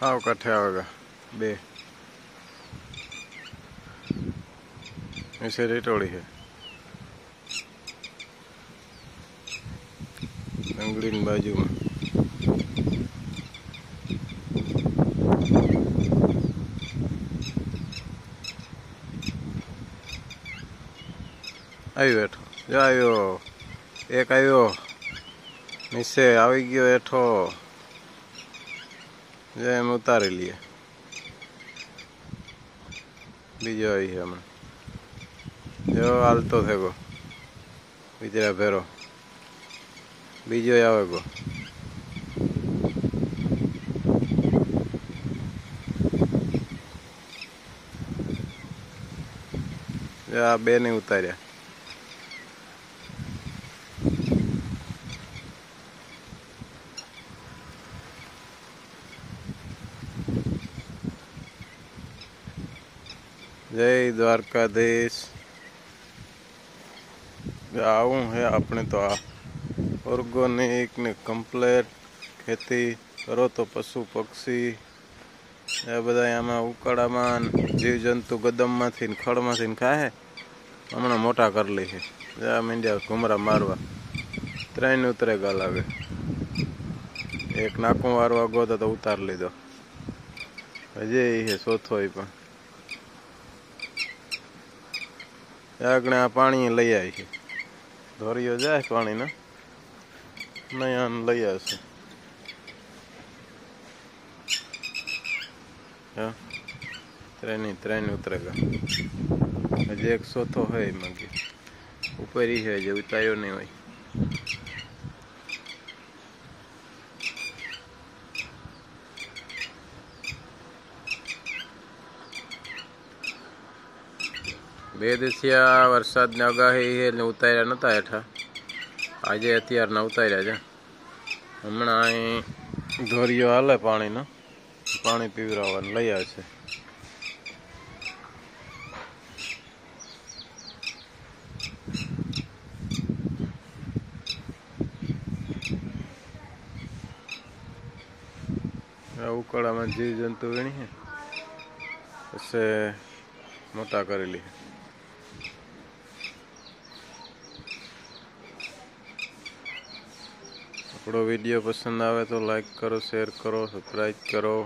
Hauka Tauga B. said it only here. રેટોળી છે ડંગળીની બાજુમાં આવ્યો હેઠો જો આવ્યો એક આવ્યો નીચે આવી ગયો હેઠો જે એમ ઉતારી લઈએ બીજો આવી છે હમણાં જો હાલતો થયો બીજા ભેરો બીજો આવે ગો આ બે ને ઉતાર્યા. જય દ્વારકાધીશ. આવું હે આપણે તો આ. ઓર્ગોનિક ને કમ્પ્લેટ ખેતી કરો તો પશુ, પક્ષી, એ બધા આમાં ઉકાળામાં જીવજંતુ ગદમમાંથી ને ખડમાંથી ખાય હમણાં મોટા કરી લે છે. આ મીંડ્યા ઘુમરા મારવા. ત્રણ ઉતરે ગાલ આવે એક નાકું વારવા ગો તો ઉતાર લીધો. હજી એ ચોથો પણ. આગળ આ પાણી લઈ આવી છે. ધોરીઓ જાય પાણીનો. નહીં લઈ આવશે હા ત્રણ ત્રણ ઉતરેગા હજી એક સોથો હોય મગી ઉપરી છે જે ઉતાર્યો નહીં હોય બે દિવસિયા વરસાદની આગાહી એટલે ઉતાર્યા નહોતા હેઠા આજે અત્યારના ઉતાર્યા છે. હમણાં અહીં ધોરીઓ હાલે પાણીનો. પાણી પીવરાવવાનું લઈ આવશે ઉકાળામાં જીવ જંતુ વીણી છે. મોટા કરેલી છે. આપણો વીડિયો પસંદ આવે તો લાઈક કરો શેર કરો સબસ્ક્રાઈબ કરો.